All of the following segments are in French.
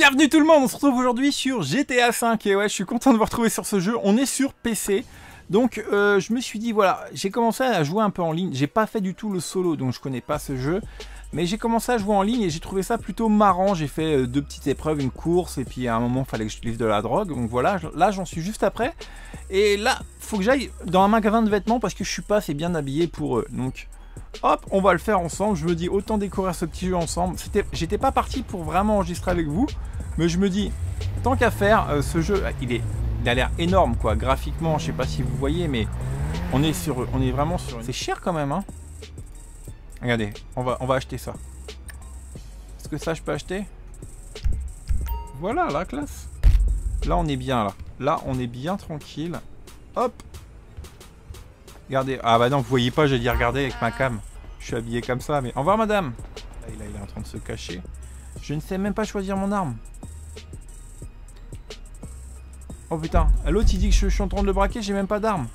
Bienvenue tout le monde, on se retrouve aujourd'hui sur GTA 5 et ouais je suis content de vous retrouver sur ce jeu, on est sur PC donc euh, je me suis dit voilà, j'ai commencé à jouer un peu en ligne, j'ai pas fait du tout le solo donc je connais pas ce jeu. Mais j'ai commencé à jouer en ligne et j'ai trouvé ça plutôt marrant, j'ai fait euh, deux petites épreuves, une course et puis à un moment fallait que je livre de la drogue. Donc voilà, là j'en suis juste après. Et là faut que j'aille dans un magasin de vêtements parce que je suis pas assez bien habillé pour eux. Donc Hop, on va le faire ensemble. Je me dis, autant découvrir ce petit jeu ensemble. J'étais pas parti pour vraiment enregistrer avec vous. Mais je me dis, tant qu'à faire, euh, ce jeu, il, est, a l'air énorme, quoi. Graphiquement, je sais pas si vous voyez, mais on est, sur, on est vraiment sur... C'est cher quand même, hein. Regardez, on va, on va acheter ça. Est-ce que ça, je peux acheter? Voilà, la classe. Là, on est bien, là. Là, on est bien tranquille. Hop, Regardez. Ah bah non, vous voyez pas, j'ai dit regarder avec ma cam. Je suis habillé comme ça, mais... Au revoir, madame Là, il est en train de se cacher. Je ne sais même pas choisir mon arme. Oh putain. L'autre, il dit que je, suis en train de le braquer, j'ai même pas d'arme.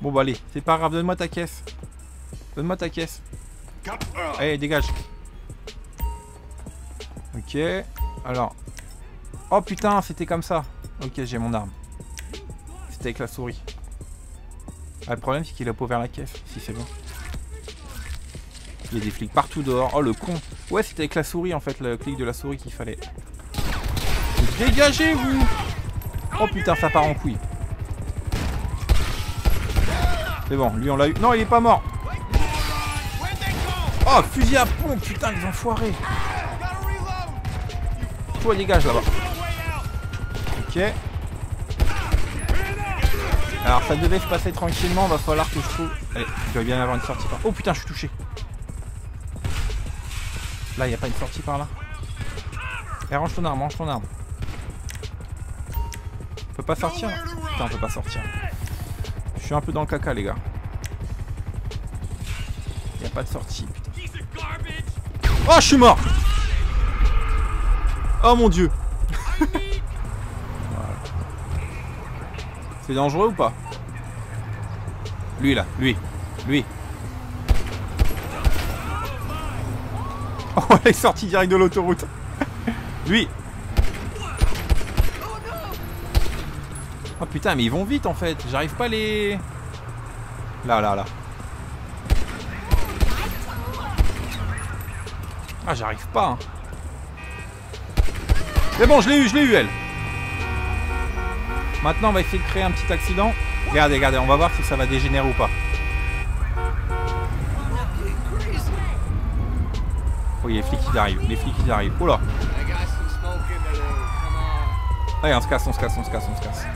Bon bah allez, c'est pas grave, donne-moi ta caisse. Donne-moi ta caisse. Allez, dégage. Ok. Alors. Oh putain, c'était comme ça. Ok, j'ai mon arme. C'était avec la souris. Ah, le problème, c'est qu'il a pas ouvert la caisse. Si, c'est bon. Il y a des flics partout dehors. Oh, le con. Ouais, c'était avec la souris, en fait, le clic de la souris qu'il fallait. Dégagez, vous Oh, putain, ça part en couille. C'est bon, lui, on l'a eu. Non, il est pas mort. Oh, fusil à pompe, putain, les enfoirés. Toi, dégage, là-bas. Ok. Alors ça devait se passer tranquillement, va falloir que je trouve... Allez, il doit bien avoir une sortie par... Oh putain, je suis touché. Là, il a pas une sortie par là. Et eh, range ton arme, range ton arme. On peut pas sortir? Putain, on peut pas sortir. Je suis un peu dans le caca, les gars. Il a pas de sortie. Oh, je suis mort Oh mon dieu C'est dangereux ou pas Lui là, lui, lui. Oh, elle est sortie direct de l'autoroute. lui. Oh putain, mais ils vont vite en fait. J'arrive pas à les... Là, là, là. Ah, j'arrive pas. Hein. Mais bon, je l'ai eu, je l'ai eu elle. Maintenant, on va essayer de créer un petit accident. Regardez, regardez, on va voir si ça va dégénérer ou pas. Oh, y a les flics qui arrivent, les flics qui arrivent. Oh là Allez, on se casse, on se casse, on se casse, on se casse.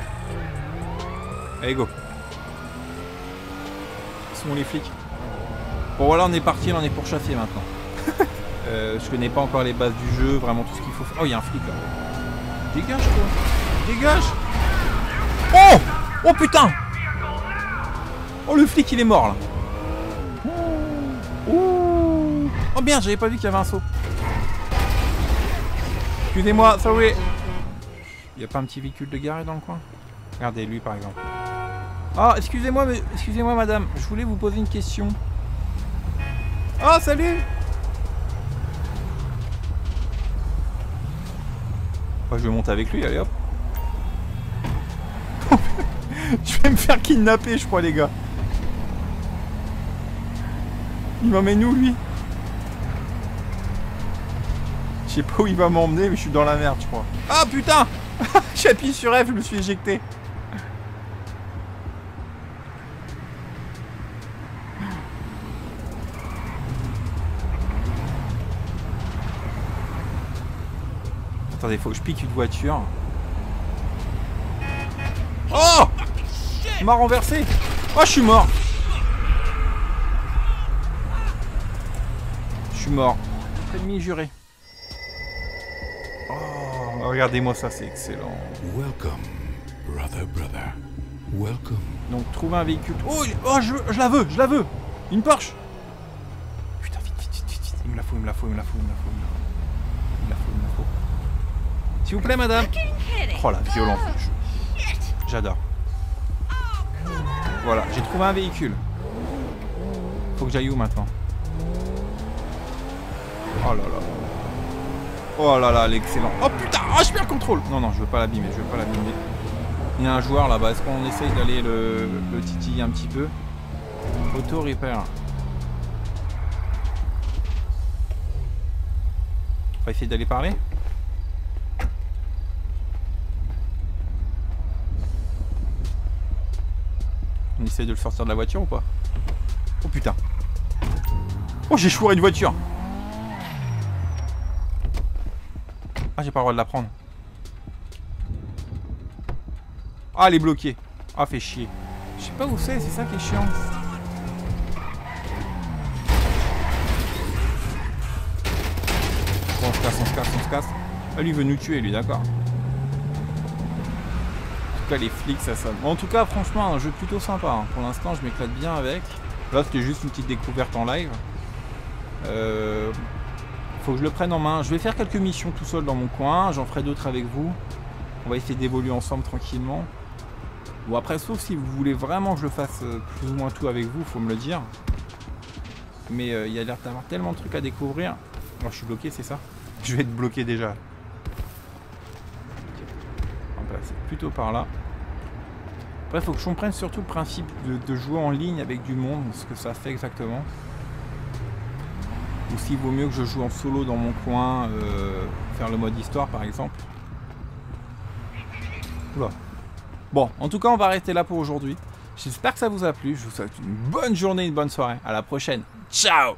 Allez, go. Sont les flics? Bon, voilà, on est parti, on est pour chasser maintenant. euh, je connais pas encore les bases du jeu, vraiment tout ce qu'il faut faire. Oh, il y a un flic là. Dégage, toi Dégage Oh! Oh putain! Oh le flic il est mort là. Oh, oh bien j'avais pas vu qu'il y avait un saut. Excusez-moi, sorry. Il y a pas un petit véhicule de garé dans le coin? Regardez lui par exemple. Ah excusez-moi mais excusez-moi madame. Je voulais vous poser une question. Oh salut! Oh, Je vais monter avec lui allez hop je vais me faire kidnapper, je crois, les gars. Il m'emmène où, lui? Je sais pas où il va m'emmener, mais je suis dans la merde, je crois. Ah, putain J'ai appuyé sur F, je me suis éjecté. Attendez, faut que je pique une voiture. Oh m'a renversé Oh, je suis mort Je suis mort. Ennemi juré. Oh, regardez-moi ça, c'est excellent. Welcome, brother, brother. Welcome. Donc, trouver un véhicule. Oh, oh je, je, la veux, je la veux Une Porsche Putain, vite, vite, vite, vite. Il me la faut, il me la faut, il me la faut, il me la faut. Il me la faut, il me la faut. S'il vous plaît, madame. Oh, la violence J'adore. Voilà, j'ai trouvé un véhicule. Faut que j'aille où maintenant Oh là là. Oh là là, l'excellent. Oh putain, oh, je perds le contrôle. Non, non, je veux pas l'abîmer, je veux pas l'abîmer. Il y a un joueur là-bas. Est-ce qu'on essaye d'aller le, le titiller un petit peu Auto repair. On va essayer d'aller parler On essaye de le sortir de la voiture ou pas Oh putain. Oh j'ai chouré une voiture. Ah j'ai pas le droit de la prendre. Ah elle est bloquée. Ah fait chier. Je sais pas où c'est, c'est ça qui est chiant. Bon on se casse, on se casse, on se casse. Ah lui veut nous tuer lui d'accord tout cas les flics ça sonne. En tout cas franchement un jeu plutôt sympa. hein. Pour l'instant je m'éclate bien avec. Là c'était juste une petite découverte en live. Euh, faut que je le prenne en main. Je vais faire quelques missions tout seul dans mon coin. J'en ferai d'autres avec vous. On va essayer d'évoluer ensemble tranquillement. Bon après sauf si vous voulez vraiment que je fasse euh, plus ou moins tout avec vous, faut me le dire. Mais euh, il y a l'air d'avoir tellement de trucs à découvrir. Moi je suis bloqué c'est ça? Je vais être bloqué déjà. C'est plutôt par là. Après, il faut que je comprenne surtout le principe de, de jouer en ligne avec du monde, ce que ça fait exactement. Ou s'il vaut mieux que je joue en solo dans mon coin, euh, faire le mode histoire par exemple. Oula. Bon, en tout cas, on va rester là pour aujourd'hui. J'espère que ça vous a plu. Je vous souhaite une bonne journée, une bonne soirée. À la prochaine. Ciao